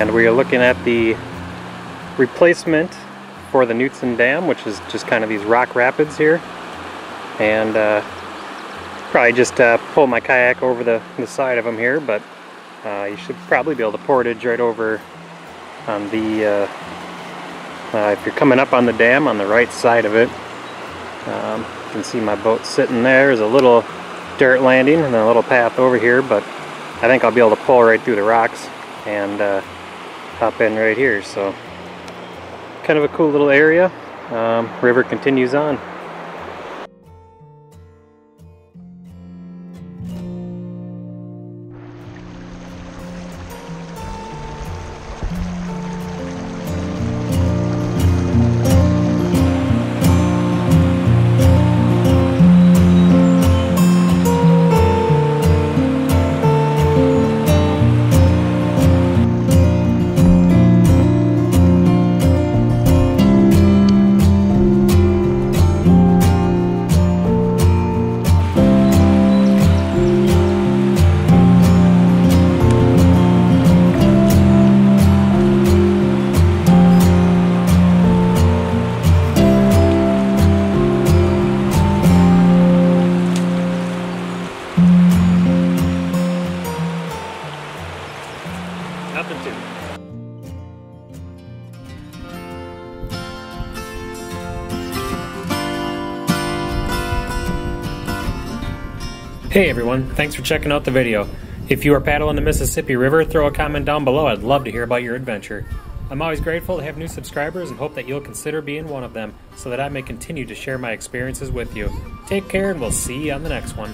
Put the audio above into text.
and we are looking at the replacement for the Knutson Dam, which is just kind of these rock rapids here. And uh, probably just uh, pull my kayak over the, the side of them here, but uh, you should probably be able to portage right over on the, uh, uh, if you're coming up on the dam on the right side of it. Um, you can see my boat sitting there. There's a little dirt landing and a little path over here, but I think I'll be able to pull right through the rocks and hop in right here. So kind of a cool little area. Um, river continues on. To. Hey everyone, thanks for checking out the video. If you are paddling the Mississippi River, throw a comment down below. I'd love to hear about your adventure. I'm always grateful to have new subscribers and hope that you'll consider being one of them so that I may continue to share my experiences with you. Take care and we'll see you on the next one.